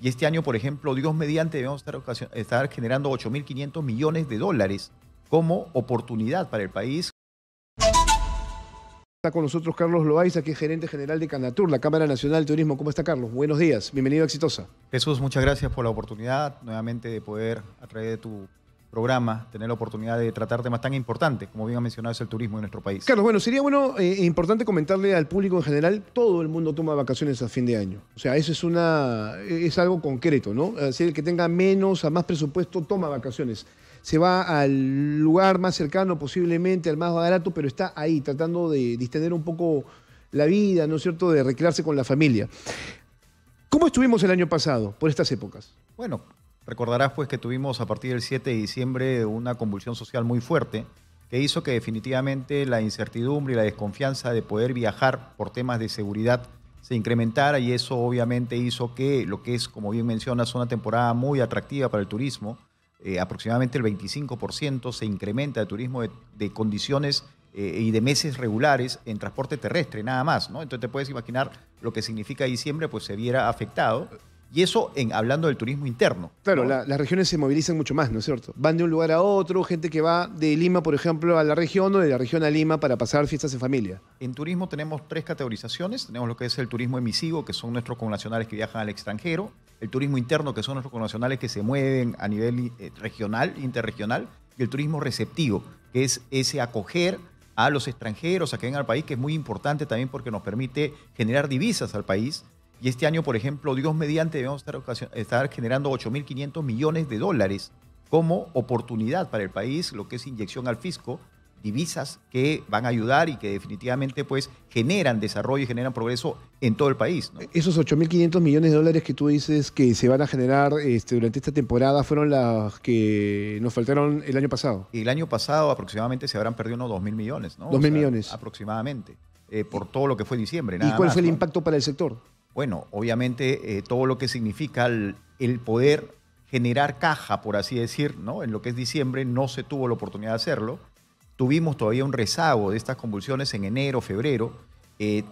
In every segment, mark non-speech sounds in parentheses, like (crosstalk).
Y este año, por ejemplo, Dios mediante, debemos estar, estar generando 8.500 millones de dólares como oportunidad para el país. Está con nosotros Carlos Loaiza, que es gerente general de Canatur, la Cámara Nacional de Turismo. ¿Cómo está Carlos? Buenos días, bienvenido a Exitosa. Jesús, muchas gracias por la oportunidad nuevamente de poder, a través de tu programa, tener la oportunidad de tratar temas tan importantes, como bien ha mencionado, es el turismo en nuestro país. Carlos, bueno, sería bueno e importante comentarle al público en general, todo el mundo toma vacaciones a fin de año. O sea, eso es una es algo concreto, ¿no? Así el que tenga menos a más presupuesto toma vacaciones. Se va al lugar más cercano posiblemente, al más barato, pero está ahí tratando de distender un poco la vida, ¿no es cierto?, de recrearse con la familia. ¿Cómo estuvimos el año pasado por estas épocas? Bueno, Recordarás pues que tuvimos a partir del 7 de diciembre una convulsión social muy fuerte que hizo que definitivamente la incertidumbre y la desconfianza de poder viajar por temas de seguridad se incrementara y eso obviamente hizo que lo que es, como bien mencionas, una temporada muy atractiva para el turismo, eh, aproximadamente el 25% se incrementa el turismo de, condiciones eh, y de meses regulares en transporte terrestre, nada más, ¿no? Entonces te puedes imaginar lo que significa diciembre, pues se viera afectado. Y eso en, hablando del turismo interno. Claro, las regiones se movilizan mucho más, ¿no es cierto? Van de un lugar a otro, gente que va de Lima, por ejemplo, a la región o de la región a Lima para pasar fiestas en familia. En turismo tenemos tres categorizaciones. Tenemos lo que es el turismo emisivo, que son nuestros connacionales que viajan al extranjero. El turismo interno, que son nuestros connacionales que se mueven a nivel eh, regional, interregional. Y el turismo receptivo, que es ese acoger a los extranjeros a que vengan al país, que es muy importante también porque nos permite generar divisas al país y este año, por ejemplo, Dios mediante, debemos estar, estar generando 8.500 millones de dólares como oportunidad para el país, lo que es inyección al fisco, divisas que van a ayudar y que definitivamente pues generan desarrollo y generan progreso en todo el país. Esos 8.500 millones de dólares que tú dices que se van a generar este, durante esta temporada fueron las que nos faltaron el año pasado. El año pasado aproximadamente se habrán perdido unos 2.000 millones, ¿no? 2.000 millones. Aproximadamente, eh, por todo lo que fue diciembre. ¿Y cuál fue el impacto para el sector? Bueno, obviamente eh, todo lo que significa el, poder generar caja, por así decir, ¿no? en lo que es diciembre, no se tuvo la oportunidad de hacerlo. Tuvimos todavía un rezago de estas convulsiones en enero, febrero. Eh,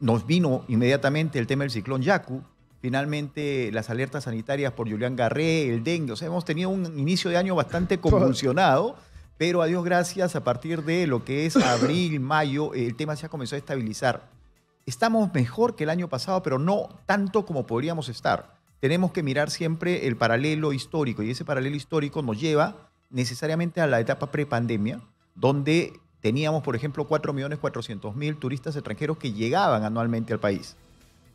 nos vino inmediatamente el tema del ciclón Yaku. Finalmente, las alertas sanitarias por Julián Garré, el dengue. O sea, hemos tenido un inicio de año bastante convulsionado, pero a Dios gracias, a partir de lo que es abril, mayo, el tema se ha comenzado a estabilizar estamos mejor que el año pasado, pero no tanto como podríamos estar. Tenemos que mirar siempre el paralelo histórico y ese paralelo histórico nos lleva necesariamente a la etapa prepandemia, donde teníamos, por ejemplo, 4.400.000 turistas extranjeros que llegaban anualmente al país.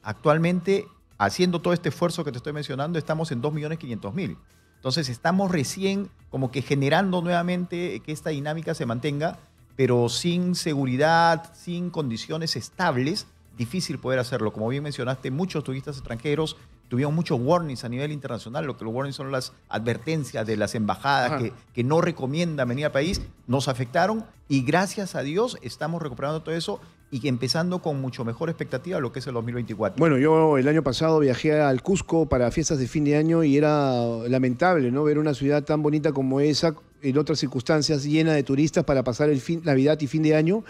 Actualmente, haciendo todo este esfuerzo que te estoy mencionando, estamos en 2.500.000. Entonces, estamos recién como que generando nuevamente que esta dinámica se mantenga, pero sin seguridad, sin condiciones estables difícil poder hacerlo. Como bien mencionaste, muchos turistas extranjeros tuvieron muchos warnings a nivel internacional. Lo que los warnings son las advertencias de las embajadas que, que, no recomiendan venir al país. Nos afectaron y gracias a Dios estamos recuperando todo eso y empezando con mucho mejor expectativa lo que es el 2024. Bueno, yo el año pasado viajé al Cusco para fiestas de fin de año y era lamentable no ver una ciudad tan bonita como esa en otras circunstancias llena de turistas para pasar el fin, Navidad y fin de año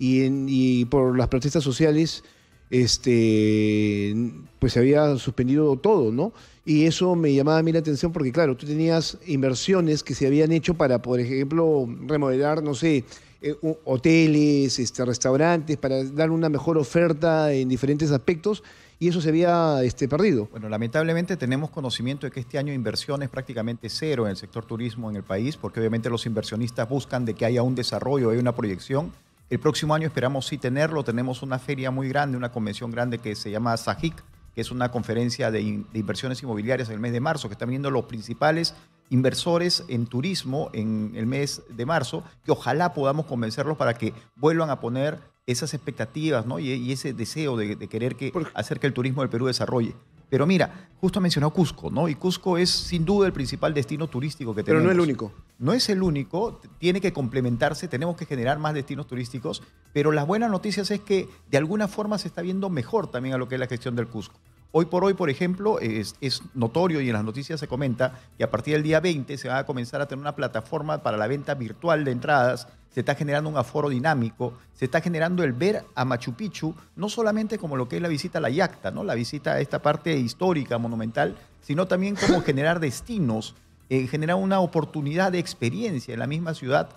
y, por las protestas sociales este, pues se había suspendido todo, ¿no? Y eso me llamaba a mí la atención porque, claro, tú tenías inversiones que se habían hecho para, por ejemplo, remodelar, no sé, eh, hoteles, este, restaurantes, para dar una mejor oferta en diferentes aspectos, y eso se había este, perdido. Bueno, lamentablemente tenemos conocimiento de que este año inversión es prácticamente cero en el sector turismo en el país, porque obviamente los inversionistas buscan de que haya un desarrollo, hay una proyección, el próximo año esperamos sí tenerlo. Tenemos una feria muy grande, una convención grande que se llama SAJIC, que es una conferencia de, inversiones inmobiliarias en el mes de marzo, que están viendo los principales inversores en turismo en el mes de marzo, que ojalá podamos convencerlos para que vuelvan a poner esas expectativas ¿no? y, ese deseo de, querer que, hacer que el turismo del Perú desarrolle. Pero mira, justo ha mencionado Cusco, ¿no? Y Cusco es sin duda el principal destino turístico que tenemos. Pero no es el único. No es el único, tiene que complementarse, tenemos que generar más destinos turísticos, pero las buenas noticias es que de alguna forma se está viendo mejor también a lo que es la gestión del Cusco. Hoy por hoy, por ejemplo, es, notorio y en las noticias se comenta que a partir del día 20 se va a comenzar a tener una plataforma para la venta virtual de entradas, se está generando un aforo dinámico, se está generando el ver a Machu Picchu, no solamente como lo que es la visita a la Yacta, ¿no? la visita a esta parte histórica, monumental, sino también como generar destinos, eh, generar una oportunidad de experiencia en la misma ciudad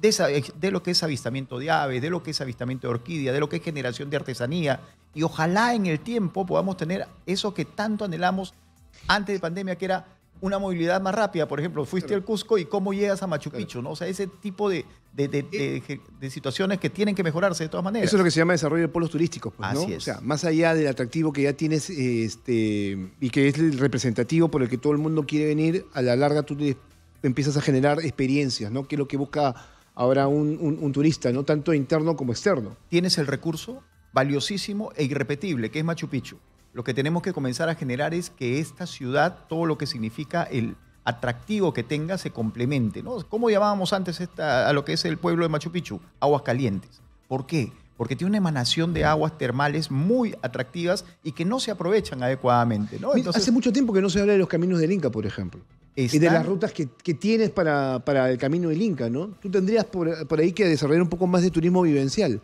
de, de, lo que es avistamiento de aves, de lo que es avistamiento de orquídea, de lo que es generación de artesanía. Y ojalá en el tiempo podamos tener eso que tanto anhelamos antes de pandemia, que era una movilidad más rápida. Por ejemplo, fuiste al Cusco y cómo llegas a Machu Picchu, ¿no? O sea, ese tipo de, de, situaciones que tienen que mejorarse de todas maneras. Eso es lo que se llama desarrollo de polos turísticos, pues, ¿no? Así es. O sea, más allá del atractivo que ya tienes este, y que es el representativo por el que todo el mundo quiere venir, a la larga tú empiezas a generar experiencias, ¿no? Que es lo que busca ahora un, turista, no tanto interno como externo. Tienes el recurso valiosísimo e irrepetible, que es Machu Picchu. Lo que tenemos que comenzar a generar es que esta ciudad, todo lo que significa el atractivo que tenga, se complemente. ¿no? ¿Cómo llamábamos antes a lo que es el pueblo de Machu Picchu? Aguas calientes. ¿Por qué? Porque tiene una emanación de aguas termales muy atractivas y que no se aprovechan adecuadamente. ¿no? Hace mucho tiempo que no se habla de los caminos del Inca, por ejemplo y de las rutas que, tienes para, para, el camino del Inca, ¿no? Tú tendrías por, ahí que desarrollar un poco más de turismo vivencial.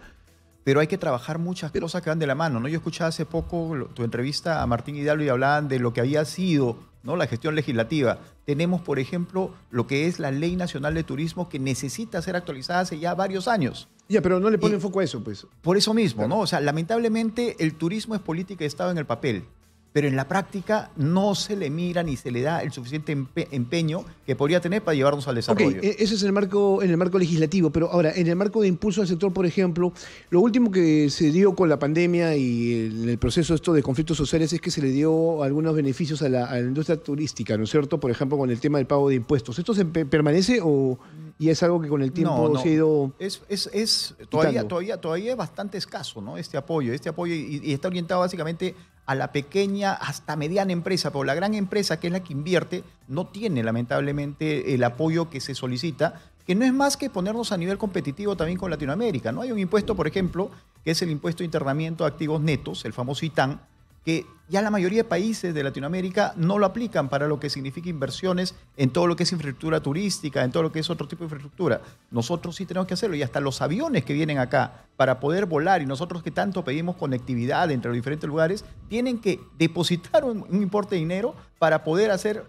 Pero hay que trabajar muchas cosas que van de la mano, ¿no? Yo escuchaba hace poco tu entrevista a Martín Hidalgo y hablaban de lo que había sido ¿no? la gestión legislativa. Tenemos, por ejemplo, lo que es la Ley Nacional de Turismo que necesita ser actualizada hace ya varios años. Ya, pero no le ponen foco a eso, pues. Por eso mismo, ¿no? O sea, lamentablemente el turismo es política de Estado en el papel pero en la práctica no se le mira ni se le da el suficiente empeño que podría tener para llevarnos al desarrollo. Okay, eso es en el, marco, en el marco legislativo, pero ahora, en el marco de impulso al sector, por ejemplo, lo último que se dio con la pandemia y en el proceso esto de conflictos sociales es que se le dio algunos beneficios a la, industria turística, ¿no es cierto? Por ejemplo, con el tema del pago de impuestos. ¿Esto se permanece o y es algo que con el tiempo se ha ido es, es, es todavía, todavía, todavía es bastante escaso ¿no? este apoyo este apoyo y, está orientado básicamente a la pequeña hasta mediana empresa, pero la gran empresa, que es la que invierte, no tiene lamentablemente el apoyo que se solicita, que no es más que ponernos a nivel competitivo también con Latinoamérica. ¿no? Hay un impuesto, por ejemplo, que es el impuesto de internamiento de activos netos, el famoso ITAN, que ya la mayoría de países de Latinoamérica no lo aplican para lo que significa inversiones en todo lo que es infraestructura turística, en todo lo que es otro tipo de infraestructura. Nosotros sí tenemos que hacerlo y hasta los aviones que vienen acá para poder volar y nosotros que tanto pedimos conectividad entre los diferentes lugares, tienen que depositar un, importe de dinero para poder hacer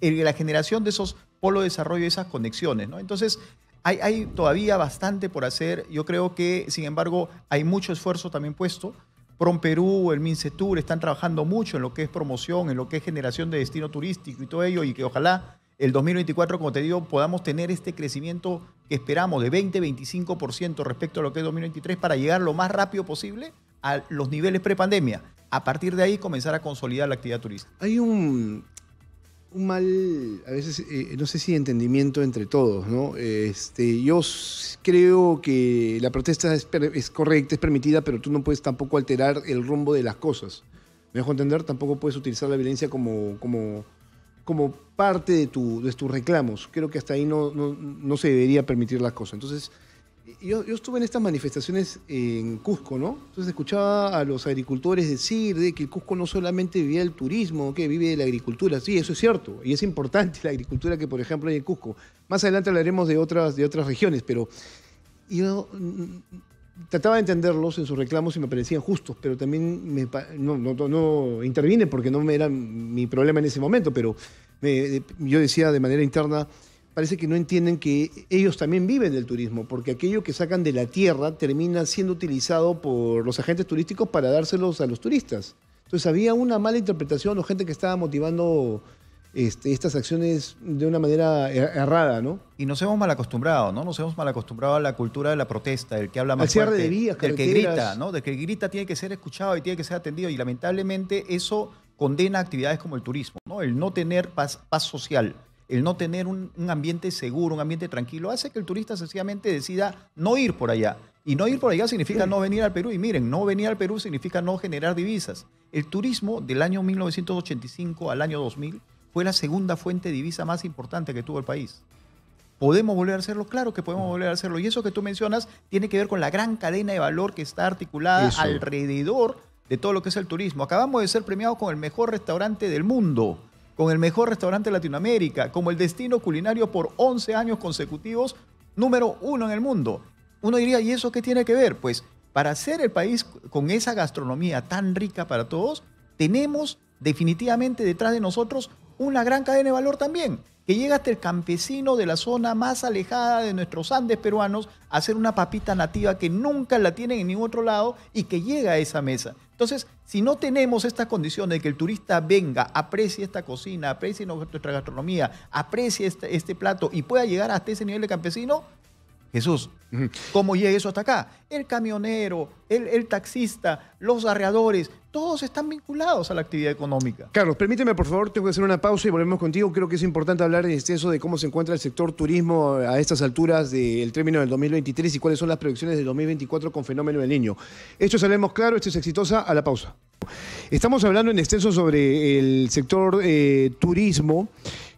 la generación de esos polos de desarrollo y esas conexiones. ¿no? Entonces, hay todavía bastante por hacer. Yo creo que, sin embargo, hay mucho esfuerzo también puesto Prom Perú, el Mincetur están trabajando mucho en lo que es promoción, en lo que es generación de destino turístico y todo ello, y que ojalá el 2024, como te digo, podamos tener este crecimiento que esperamos de 20-25% respecto a lo que es 2023 para llegar lo más rápido posible a los niveles prepandemia. A partir de ahí comenzar a consolidar la actividad turística. Hay un, un mal, a veces, eh, no sé si entendimiento entre todos, ¿no? Este, yo creo que la protesta es, correcta, es permitida, pero tú no puedes tampoco alterar el rumbo de las cosas. Me dejo entender, tampoco puedes utilizar la violencia como, como, como parte de, tu, de tus reclamos. Creo que hasta ahí no, no, no se debería permitir las cosas. Entonces, yo, estuve en estas manifestaciones en Cusco, ¿no? Entonces escuchaba a los agricultores decir de que el Cusco no solamente vivía del turismo, que vive de la agricultura. Sí, eso es cierto. Y es importante (laughs) la agricultura que, por ejemplo, hay en Cusco. Más adelante hablaremos de otras, de otras regiones, pero yo mm, trataba de entenderlos en sus reclamos y me parecían justos, pero también me, no, no, no, intervine porque no era mi problema en ese momento, pero yo decía de manera interna parece que no entienden que ellos también viven del turismo, porque aquello que sacan de la tierra termina siendo utilizado por los agentes turísticos para dárselos a los turistas. Entonces había una mala interpretación o gente que estaba motivando este, estas acciones de una manera er, errada, ¿no? Y nos hemos mal acostumbrado, ¿no? Nos hemos mal acostumbrado a la cultura de la protesta, del que habla más cierre de vías, del que grita, ¿no? Del que grita tiene que ser escuchado y tiene que ser atendido. Y lamentablemente eso condena actividades como el turismo, ¿no? El no tener paz, paz social el no tener un, ambiente seguro, un ambiente tranquilo, hace que el turista sencillamente decida no ir por allá. Y no ir por allá significa no venir al Perú. Y miren, no venir al Perú significa no generar divisas. El turismo del año 1985 al año 2000 fue la segunda fuente de divisa más importante que tuvo el país. ¿Podemos volver a hacerlo? Claro que podemos volver a hacerlo. Y eso que tú mencionas tiene que ver con la gran cadena de valor que está articulada alrededor de todo lo que es el turismo. Acabamos de ser premiados con el mejor restaurante del mundo, con el mejor restaurante de Latinoamérica, como el destino culinario por 11 años consecutivos, número uno en el mundo. Uno diría, ¿y eso qué tiene que ver? Pues para ser el país con esa gastronomía tan rica para todos, tenemos definitivamente detrás de nosotros una gran cadena de valor también, que llega hasta el campesino de la zona más alejada de nuestros Andes peruanos a hacer una papita nativa que nunca la tienen en ningún otro lado y que llega a esa mesa. Entonces, si no tenemos estas condiciones de que el turista venga, aprecie esta cocina, aprecie nuestra gastronomía, aprecie este, este plato y pueda llegar hasta ese nivel de campesino, Jesús, ¿cómo llega eso hasta acá? El camionero, el, taxista, los arreadores, todos están vinculados a la actividad económica. Carlos, permíteme por favor, tengo que hacer una pausa y volvemos contigo. Creo que es importante hablar en exceso de cómo se encuentra el sector turismo a estas alturas del término del 2023 y cuáles son las predicciones del 2024 con fenómeno del niño. Esto sabemos claro, esto es exitosa, a la pausa. Estamos hablando en extenso sobre el sector eh, turismo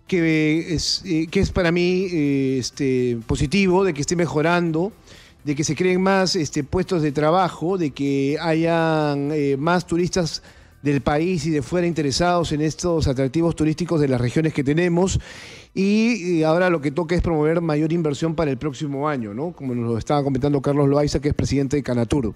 que es, eh, que es para mí eh, este, positivo, de que esté mejorando, de que se creen más este, puestos de trabajo, de que hayan eh, más turistas del país y de fuera interesados en estos atractivos turísticos de las regiones que tenemos. Y, ahora lo que toca es promover mayor inversión para el próximo año, ¿no? Como nos lo estaba comentando Carlos Loaiza, que es presidente de Canatur.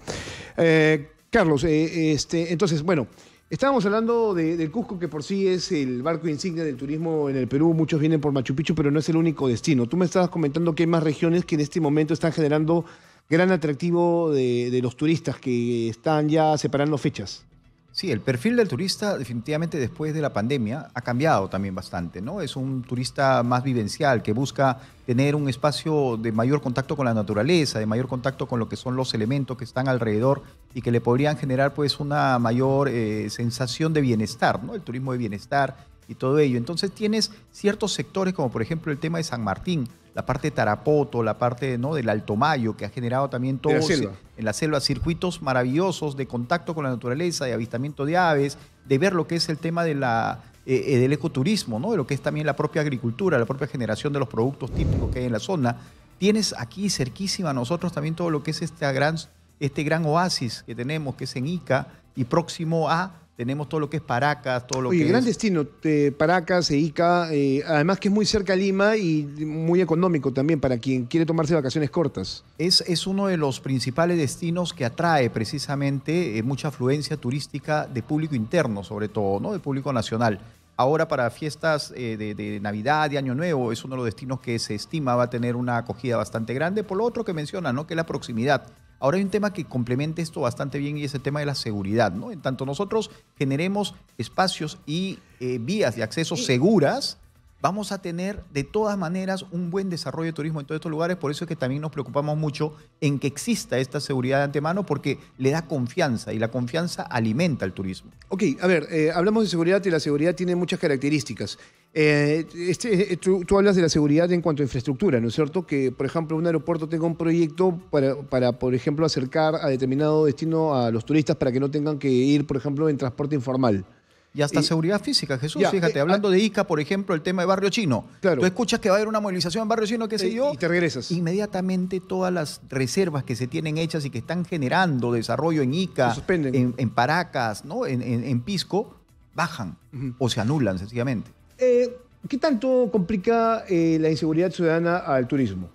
Carlos, este, entonces, bueno, Estábamos hablando del Cusco, que por sí es el barco insignia del turismo en el Perú. Muchos vienen por Machu Picchu, pero no es el único destino. Tú me estabas comentando que hay más regiones que en este momento están generando gran atractivo de los turistas que están ya separando fechas. Sí, el perfil del turista definitivamente después de la pandemia ha cambiado también bastante, ¿no? Es un turista más vivencial que busca tener un espacio de mayor contacto con la naturaleza, de mayor contacto con lo que son los elementos que están alrededor y que le podrían generar pues una mayor eh, sensación de bienestar, ¿no? El turismo de bienestar y todo ello. Entonces tienes ciertos sectores como por ejemplo el tema de San Martín, la parte de Tarapoto, la parte ¿no? del Alto Mayo, que ha generado también todo en la selva circuitos maravillosos de contacto con la naturaleza, de avistamiento de aves, de ver lo que es el tema de la, eh, eh, del ecoturismo, ¿no? de lo que es también la propia agricultura, la propia generación de los productos típicos que hay en la zona. Tienes aquí cerquísima a nosotros también todo lo que es este gran, este gran oasis que tenemos, que es en Ica y próximo a tenemos todo lo que es Paracas, todo lo Oye, que gran destino, Paracas, e Ica, eh, además que es muy cerca a Lima y muy económico también para quien quiere tomarse vacaciones cortas. Es, es uno de los principales destinos que atrae precisamente eh, mucha afluencia turística de público interno, sobre todo, ¿no? de público nacional. Ahora para fiestas eh, de, de, Navidad y Año Nuevo es uno de los destinos que se estima va a tener una acogida bastante grande, por lo otro que menciona, ¿no? que es la proximidad. Ahora hay un tema que complementa esto bastante bien y es el tema de la seguridad. ¿no? En tanto nosotros generemos espacios y eh, vías de acceso seguras, vamos a tener de todas maneras un buen desarrollo de turismo en todos estos lugares. Por eso es que también nos preocupamos mucho en que exista esta seguridad de antemano porque le da confianza y la confianza alimenta el turismo. Ok, a ver, eh, hablamos de seguridad y la seguridad tiene muchas características. Eh, este, eh, tú, hablas de la seguridad en cuanto a infraestructura, ¿no es cierto? Que, por ejemplo, un aeropuerto tenga un proyecto para, para, por ejemplo, acercar a determinado destino a los turistas para que no tengan que ir, por ejemplo, en transporte informal. Y hasta seguridad física, Jesús. fíjate, eh, hablando ah, de ICA, por ejemplo, el tema de Barrio Chino. Claro. Tú escuchas que va a haber una movilización en Barrio Chino, qué sé yo. Y te regresas. Inmediatamente todas las reservas que se tienen hechas y que están generando desarrollo en ICA, en, Paracas, ¿no? en, Pisco, bajan o se anulan sencillamente. Eh, ¿Qué tanto complica eh, la inseguridad ciudadana al turismo?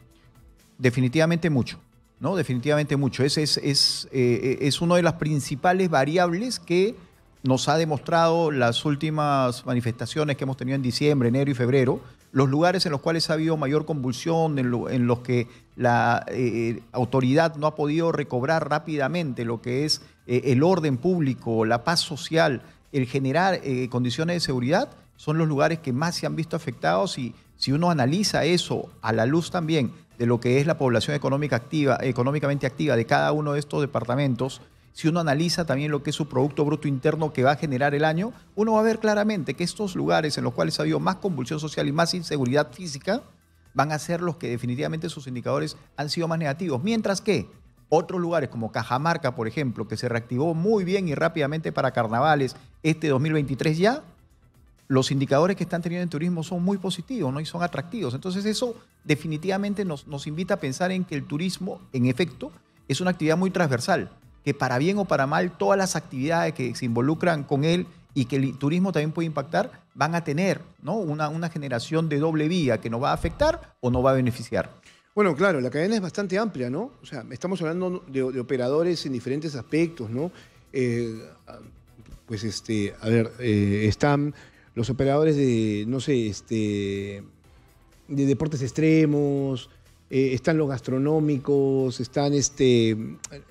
Definitivamente mucho, ¿no? Definitivamente mucho. Es, es, es, eh, es una de las principales variables que nos ha demostrado las últimas manifestaciones que hemos tenido en diciembre, enero y febrero, los lugares en los cuales ha habido mayor convulsión, en, los que la autoridad no ha podido recobrar rápidamente lo que es el orden público, la paz social, el generar condiciones de seguridad, son los lugares que más se han visto afectados y si uno analiza eso a la luz también de lo que es la población económica activa, económicamente activa de cada uno de estos departamentos, si uno analiza también lo que es su Producto Bruto Interno que va a generar el año, uno va a ver claramente que estos lugares en los cuales ha habido más convulsión social y más inseguridad física van a ser los que definitivamente sus indicadores han sido más negativos. Mientras que otros lugares como Cajamarca, por ejemplo, que se reactivó muy bien y rápidamente para carnavales este 2023 ya, los indicadores que están teniendo en turismo son muy positivos ¿no? y son atractivos. Entonces eso definitivamente nos, invita a pensar en que el turismo, en efecto, es una actividad muy transversal que para bien o para mal, todas las actividades que se involucran con él y que el turismo también puede impactar, van a tener ¿no? una, generación de doble vía que nos va a afectar o nos va a beneficiar. Bueno, claro, la cadena es bastante amplia, ¿no? O sea, estamos hablando de, de operadores en diferentes aspectos, ¿no? Eh, pues, este, a ver, eh, están los operadores de, no sé, este, de deportes extremos, eh, están los gastronómicos, están este,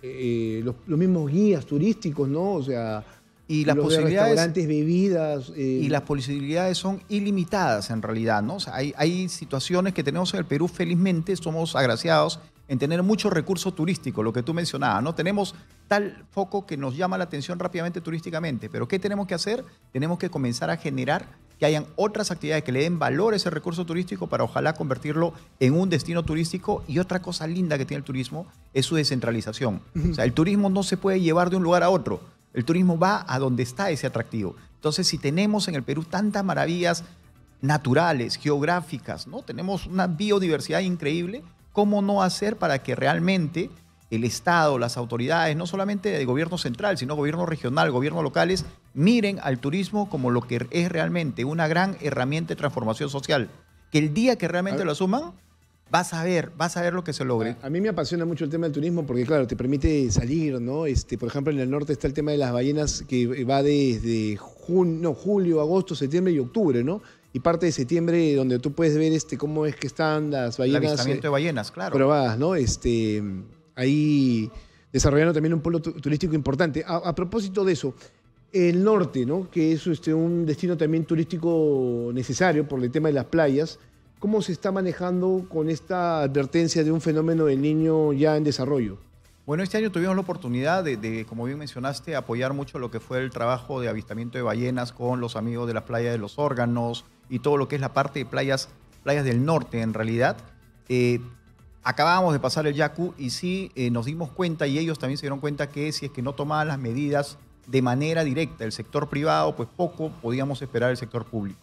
eh, los, los mismos guías turísticos, ¿no? O sea, Y las los de posibilidades- restaurantes, bebidas. eh, Y las posibilidades son ilimitadas en realidad, ¿no? O sea, hay, hay situaciones que tenemos en el Perú, felizmente, somos agraciados en tener mucho recurso turístico, lo que tú mencionabas, ¿no? Tenemos tal foco que nos llama la atención rápidamente turísticamente, pero ¿qué tenemos que hacer? Tenemos que comenzar a generar que hayan otras actividades que le den valor a ese recurso turístico para ojalá convertirlo en un destino turístico. Y otra cosa linda que tiene el turismo es su descentralización. O sea, el turismo no se puede llevar de un lugar a otro. El turismo va a donde está ese atractivo. Entonces, si tenemos en el Perú tantas maravillas naturales, geográficas, ¿no? Tenemos una biodiversidad increíble, ¿cómo no hacer para que realmente el Estado, las autoridades, no solamente de gobierno central, sino gobierno regional, gobiernos locales, miren al turismo como lo que es realmente una gran herramienta de transformación social? Que el día que realmente lo asuman, vas a ver, vas a ver lo que se logre. A mí me apasiona mucho el tema del turismo porque, claro, te permite salir, ¿no? Este, por ejemplo, en el norte está el tema de las ballenas que va desde jun- no, julio, agosto, septiembre y octubre, ¿no? Y parte de septiembre donde tú puedes ver este, cómo es que están las El ballenas avistamiento de eh, ballenas, claro. probadas, ¿no? Este, ahí desarrollando también un pueblo tu- turístico importante. A, a propósito de eso, el norte, ¿no? Que es este, un destino también turístico necesario por el tema de las playas. ¿Cómo se está manejando con esta advertencia de un fenómeno del niño ya en desarrollo? Bueno, este año tuvimos la oportunidad de, como bien mencionaste, apoyar mucho lo que fue el trabajo de avistamiento de ballenas con los amigos de la playa de los órganos y todo lo que es la parte de playas, playas del norte en realidad. Eh, acabábamos de pasar el Yaku y sí eh, nos dimos cuenta y ellos también se dieron cuenta que si es que no tomaban las medidas de manera directa el sector privado, pues poco podíamos esperar el sector público.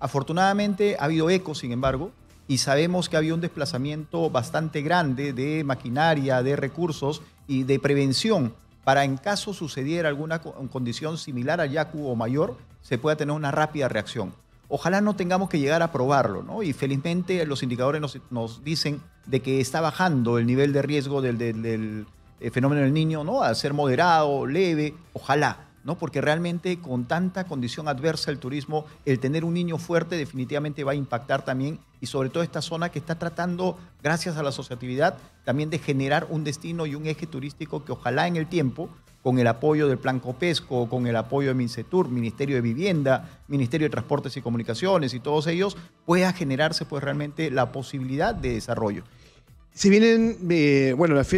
Afortunadamente ha habido eco, sin embargo, y sabemos que había un desplazamiento bastante grande de maquinaria, de recursos y de prevención para en caso sucediera alguna co- condición similar al Yaku o mayor, se pueda tener una rápida reacción. Ojalá no tengamos que llegar a probarlo, ¿no? Y felizmente los indicadores nos, dicen de que está bajando el nivel de riesgo del, del- del, eh, fenómeno del niño, ¿no? A ser moderado, leve, ojalá. ¿No? Porque realmente con tanta condición adversa el turismo, el tener un niño fuerte definitivamente va a impactar también y sobre todo esta zona que está tratando, gracias a la asociatividad, también de generar un destino y un eje turístico que ojalá en el tiempo, con el apoyo del Plan Copesco, con el apoyo de MINCETUR, Ministerio de Vivienda, Ministerio de Transportes y Comunicaciones y todos ellos, pueda generarse pues realmente la posibilidad de desarrollo. Se vienen, eh, bueno, las,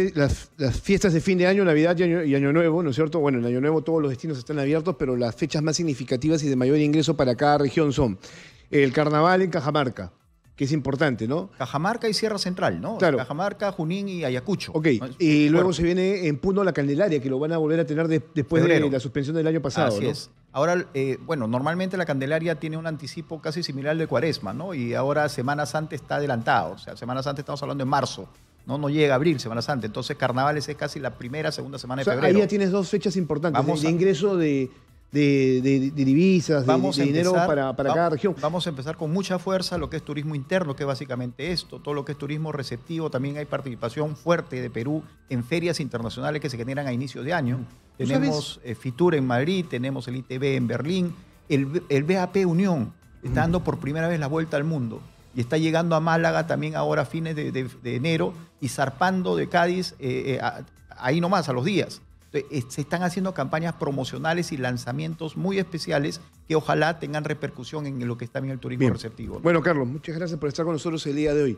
las fiestas de fin de año, Navidad y año, y Año Nuevo, ¿no es cierto? Bueno, en Año Nuevo todos los destinos están abiertos, pero las fechas más significativas y de mayor ingreso para cada región son el carnaval en Cajamarca, que es importante, ¿no? Cajamarca y Sierra Central, ¿no? Claro. Cajamarca, Junín y Ayacucho. Ok, y luego fuerte. se viene en Puno la Candelaria, que lo van a volver a tener de- después Febrero. de la suspensión del año pasado, Así ¿no? es. Ahora, eh, bueno, normalmente la Candelaria tiene un anticipo casi similar al de Cuaresma, ¿no? Y ahora Semana Santa está adelantado. O sea, Semana Santa estamos hablando de marzo, ¿no? No llega a abril, Semana Santa. Entonces, Carnavales es casi la primera, segunda semana O de sea, febrero. ahí ya tienes dos fechas importantes Vamos de, de a- ingreso de, de- de- de divisas, de, Vamos dinero para, para va- cada región. Vamos a empezar con mucha fuerza lo que es turismo interno, que es básicamente esto, todo lo que es turismo receptivo. También hay participación fuerte de Perú en ferias internacionales que se generan a inicios de año. ¿Tú Tenemos eh, Fitur en Madrid, tenemos el ITB en Berlín, el, el BAP Unión está dando por primera vez la vuelta al mundo y está llegando a Málaga también ahora a fines de, de- de enero y zarpando de Cádiz eh, eh, a- ahí nomás, a los días. Entonces, eh, se están haciendo campañas promocionales y lanzamientos muy especiales que ojalá tengan repercusión en lo que está bien el turismo Bien. receptivo. ¿no? Bueno, Carlos, muchas gracias por estar con nosotros el día de hoy.